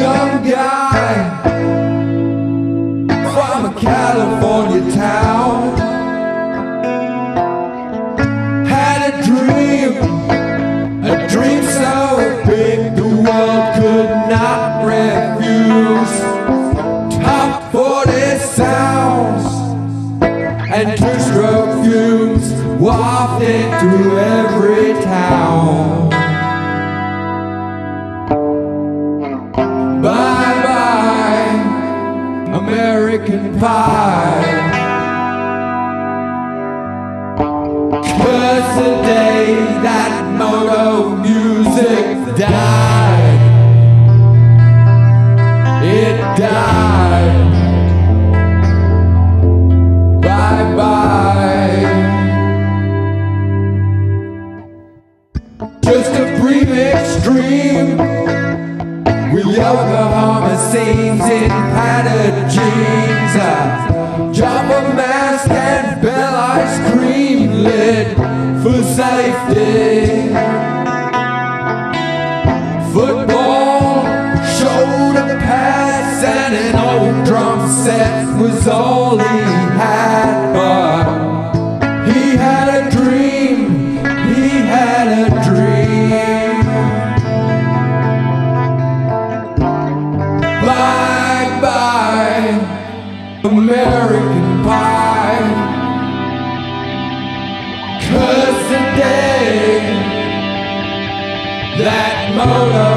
young guy from a California town had a dream, a dream so big the world could not refuse. Top 40 sounds and two-stroke fumes wafted through every town. American Pie. Curse the day that moto music died. It died. Bye bye. Just a brief extreme with Yokohama scenes in jeans. A jumper mask and bell ice cream lid for safety. Football, shoulder pads, and an old drum set was all he had. That moto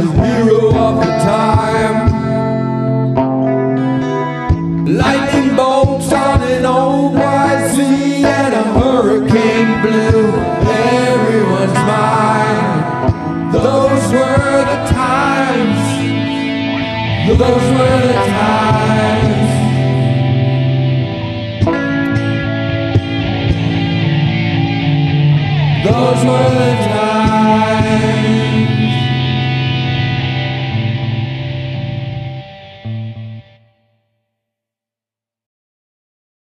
a hero of the time. Lightning bolts on an old YZ and a hurricane blew everyone's mind. Those were the times. Those were the times. Those were the times.